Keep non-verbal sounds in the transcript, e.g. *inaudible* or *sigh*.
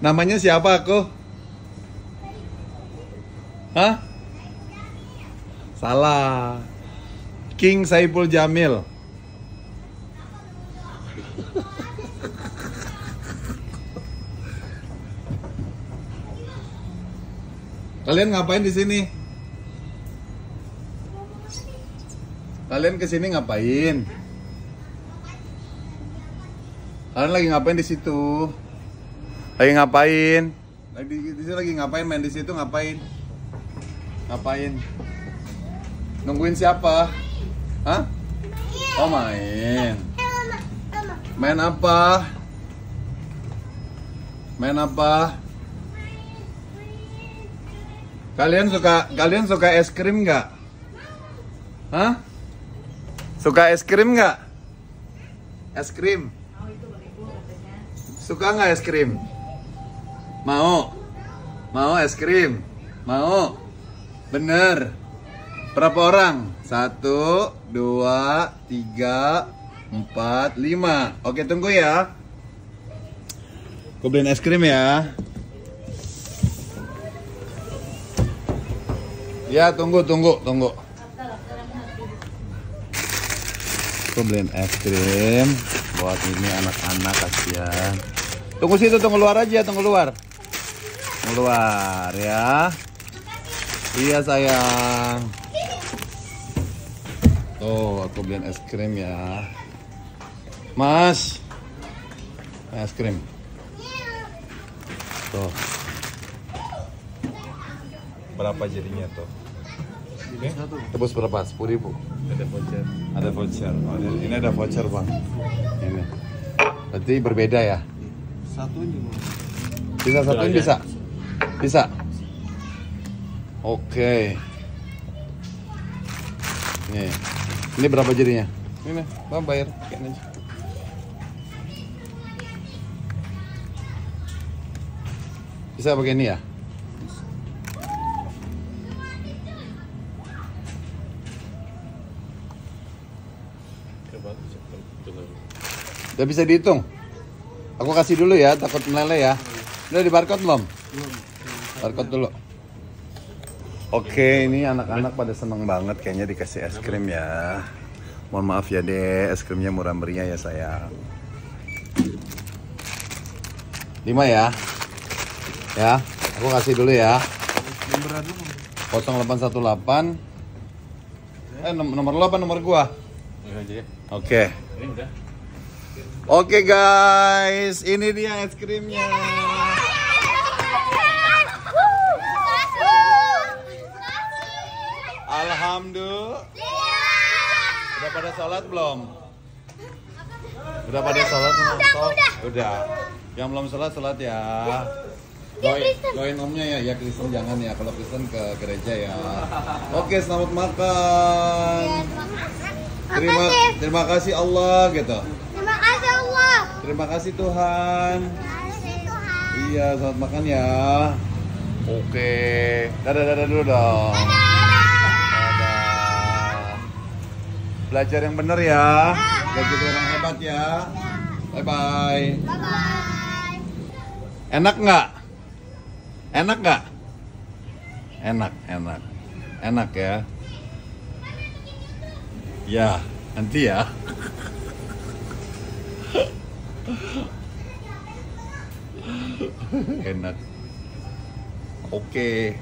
Namanya siapa aku? Hah? Salah. King Saipul Jamil. Kalian ngapain di sini? Kalian ke sini ngapain? Kalian lagi ngapain di situ? Lagi ngapain? Lagi di, sini lagi ngapain? Main di situ ngapain? Ngapain? Nungguin siapa? Hah? Oh main. Main apa? Main apa? Kalian suka kalian suka es krim nggak? Hah? Suka es krim nggak? Es krim. Suka nggak es krim? Mau? Mau es krim? Mau? Bener. Berapa orang? Satu, dua, tiga, empat, lima. Oke, tunggu ya. Gue beliin es krim ya. Ya, tunggu, tunggu, tunggu. Gue beliin es krim buat ini anak-anak kasihan. Tunggu situ, tunggu luar aja, tunggu luar. Tunggu luar ya. Iya sayang. Tuh, aku beliin es krim ya. Mas. Es krim. Tuh. Berapa jadinya tuh? Ini tebus berapa? Sepuluh ribu. Ada voucher. Ada voucher. Oh, ini, ini ada voucher bang. Ini. Berarti berbeda ya? Satu ini mau. Bisa satuin aja. bisa? Bisa. Oke. Nih. Ini berapa jadinya? Ini, bang bayar. Pakein aja. Bisa pakai ini ya? Udah bisa dihitung? Aku kasih dulu ya, takut meleleh ya. Udah di barcode belum? Barcode dulu. Oke, ini anak-anak pada seneng banget kayaknya dikasih es krim ya. Mohon maaf ya deh, es krimnya murah meriah ya sayang. 5 ya. Ya, aku kasih dulu ya. Nomor dulu. 0818 Eh nom- nomor lo apa nomor gua? Ya. Oke. Ini udah. Oke guys, ini dia es krimnya. Alhamdulillah. Udah pada sholat belum? Udah pada sholat belum? udah. Udah. Yang belum sholat sholat ya. Doain, doain omnya ya, ya Kristen jangan ya. Kalau Kristen ke gereja ya. Oke, selamat makan. Terima, terima kasih Allah gitu. Terima kasih Allah. Terima kasih Tuhan. Terima kasih Tuhan. Iya, selamat makan ya. Oke. Dadah dadah dulu dong. Dadah. Belajar yang benar ya. Belajar jadi orang hebat ya. Bye bye. Bye bye. Enak nggak? Enak nggak? Enak, enak, enak ya. Ya, nanti ya. *laughs* enak. Oke.